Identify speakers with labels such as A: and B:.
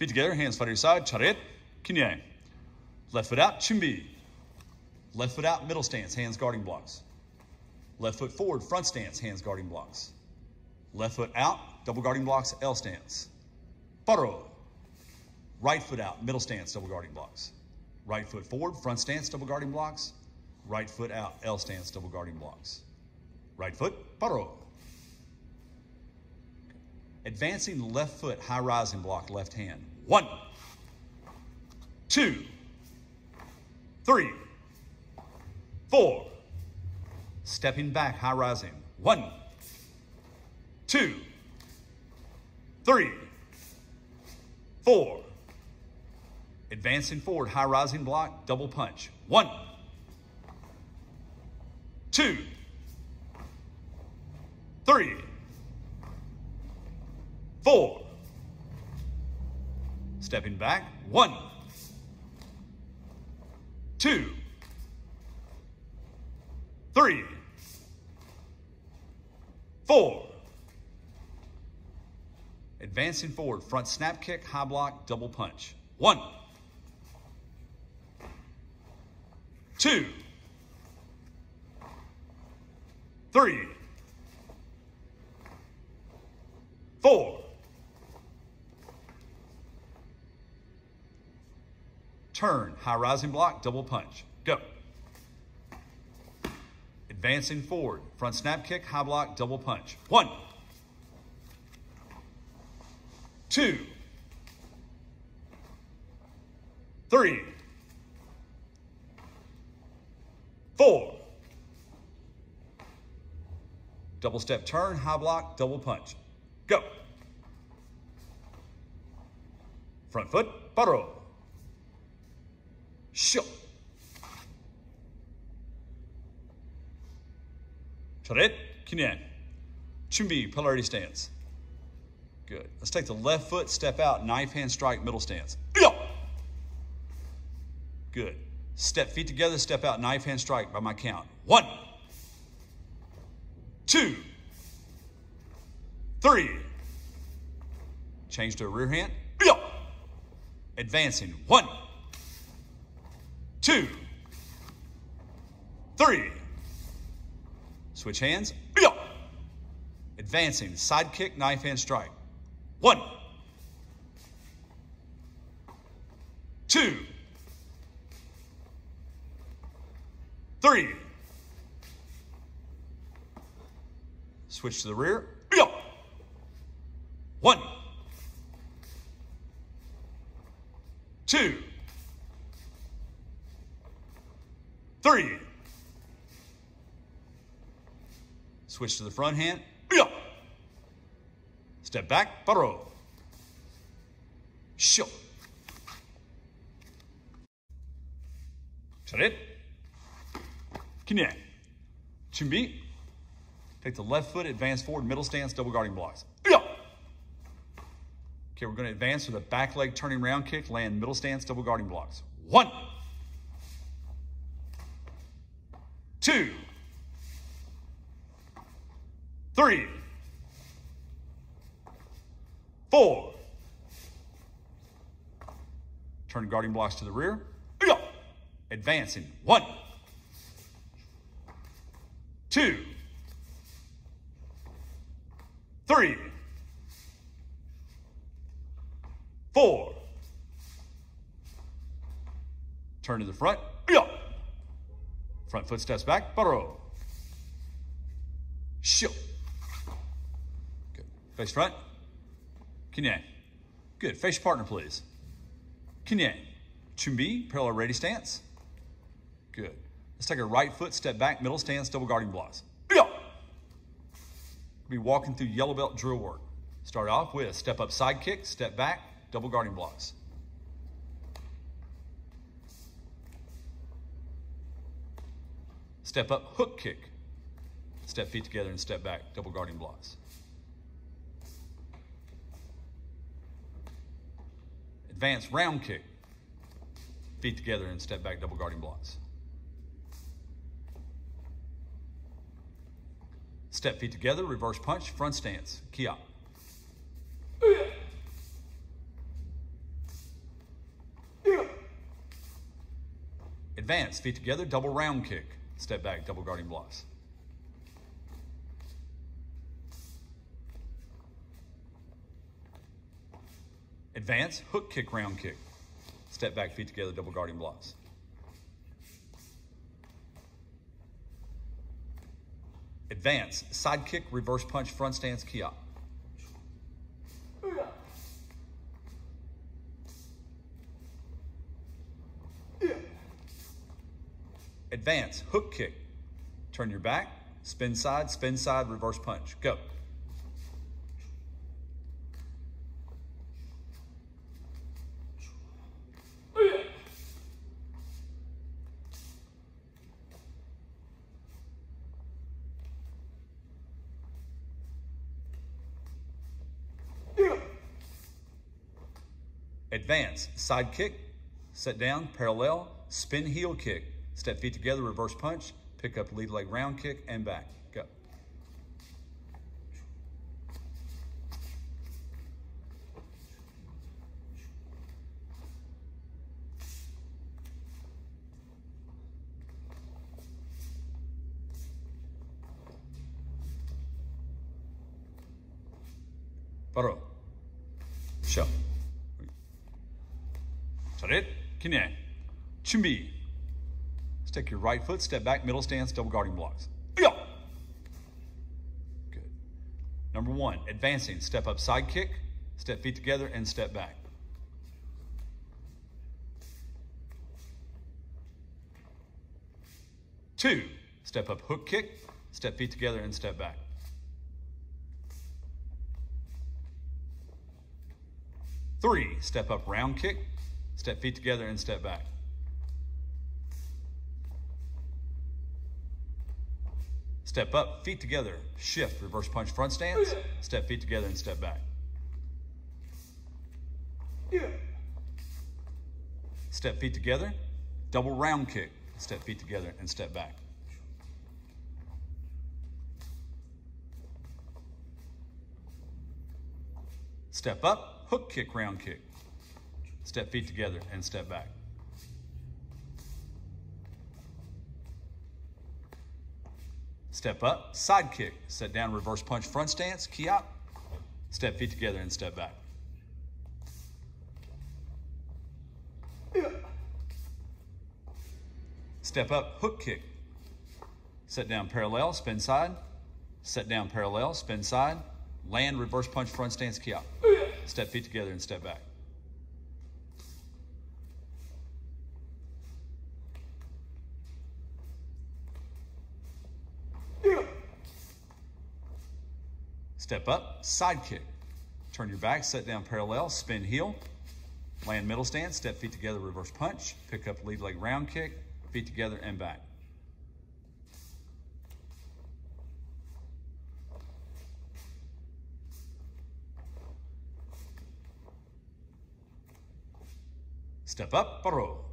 A: Feet together, hands flat to your side, charet, kinye. Left foot out, chumbi. Left foot out, middle stance, hands guarding blocks. Left foot forward, front stance, hands guarding blocks. Left foot out, double guarding blocks, L stance. Paro. Right foot out, middle stance, double guarding blocks. Right foot forward, front stance, double guarding blocks. Right foot out, L stance, double guarding blocks. Right foot, paro. Advancing left foot, high rising block, left hand. One, two, three, four. Stepping back, high rising. One, two, three, four. Advancing forward, high rising block, double punch. One, two, three, four. Stepping back, one, two, three, four. Advancing forward, front snap kick, high block, double punch. One, two, three, four. Turn, high rising block, double punch. Go. Advancing forward, front snap kick, high block, double punch. One, two, three, four. Double step turn, high block, double punch. Go. Front foot, paro. Shoo. Charet, kinyan. Chumbi, parallel ready stance. Good. Let's take the left foot, step out, knife hand strike, middle stance. Good. Step feet together, step out, knife hand strike by my count. One, two, three. Change to a rear hand. Advancing. One, two, three. Switch hands. Advancing. Side kick, knife hand strike. One, two, three. Switch to the rear. One, two, three. Switch to the front hand. Yeah. Step back, paro. Shoo. Charet. Kinyan. Chumbi. Take the left foot, advance forward, middle stance, double guarding blocks. Yeah. Okay, we're going to advance with a back leg turning round kick, land middle stance, double guarding blocks. One. Two. Three. Four. Turn guarding blocks to the rear. Yeah. Advancing. One. Two. Turn to the front. Yeah. Front foot steps back. Paro. Shoo. Good. Face front. Kinye. Good. Face your partner, please. Kinye. Chumbi, parallel ready stance. Good. Let's take a right foot, step back, middle stance, double guarding blocks. Be walking through yellow belt drill work. Start off with step up side kick, step back, double guarding blocks. Step up, hook kick. Step feet together and step back, double guarding blocks. Advance, round kick. Feet together and step back, double guarding blocks. Step feet together, reverse punch, front stance, kiop. Advance, feet together, double round kick. Step back, double guarding blocks. Advance, hook kick, round kick. Step back, feet together, double guarding blocks. Advance, side kick, reverse punch, front stance, kiap. Advance, hook kick. Turn your back, spin side, spin side, reverse punch. Go. Advance, side kick, set down, parallel, spin heel kick, step feet together, reverse punch, pick up lead leg round kick, and back. Go. 바로 쇼. 잘했. 그냥 준비. Stick your right foot, step back, middle stance, double guarding blocks. Yeah. Good. Number one, advancing, step up, side kick, step feet together, and step back. Two, step up, hook kick, step feet together, and step back. Three, step up, round kick, step feet together, and step back. Step up, feet together, shift, reverse punch, front stance, step feet together and step back. Step feet together, double round kick, step feet together and step back. Step up, hook kick, round kick. Step feet together and step back. Step up, side kick, set down, reverse punch, front stance, out. Step feet together and step back. Step up, hook kick. Set down parallel, spin side. Set down parallel, spin side. Land, reverse punch, front stance, out. Step feet together and step back. Step up, side kick. Turn your back, set down parallel, spin heel. Land middle stance, step feet together, reverse punch. Pick up lead leg round kick, feet together and back. Step up, paro.